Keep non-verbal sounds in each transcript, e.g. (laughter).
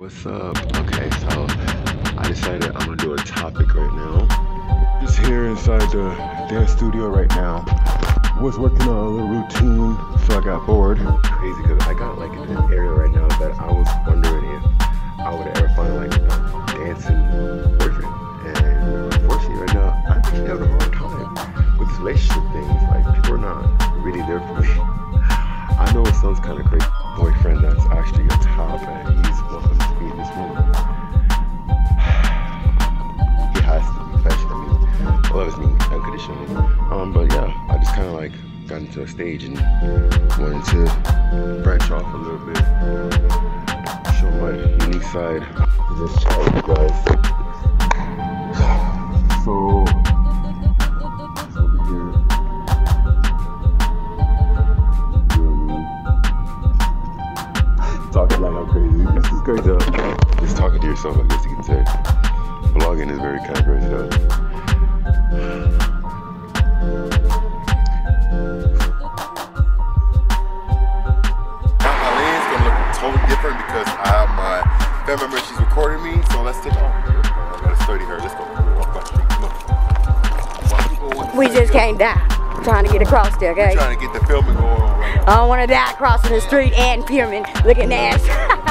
What's up? Okay, so I decided I'm gonna do a topic right now. Just here inside the dance studio right now. Was working on a little routine, so I got bored. Crazy because I got like in an area right now that I was wondering if I would ever find like a dancing boyfriend. And unfortunately right now, I'm actually having a hard time with relationship things. Like people are not really there for me. (laughs) I know it sounds kind of crazy. Boyfriend that's Um, but yeah, I just kind of like got into a stage and wanted to branch off a little bit, show my unique side. Just chat with you guys. So, talking like I'm crazy. This is crazy. Just talking to yourself, I guess you can say. Vlogging is very kind of crazy though. Different because I have my family member. She's recording me, so let's take off. I gotta study her. Let's go. Walk by street. Come on. While people want to We just can't die. Trying to get across there, okay? Trying to get the filming going on right now. I don't want to die crossing the street and pyramid looking ass. So (laughs)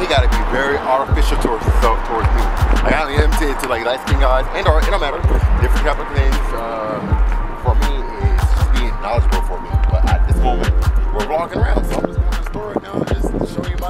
he got to be very artificial towards towards me. Like I don't limited to like light skinned guys, and or it don't matter, different type of things. Uh,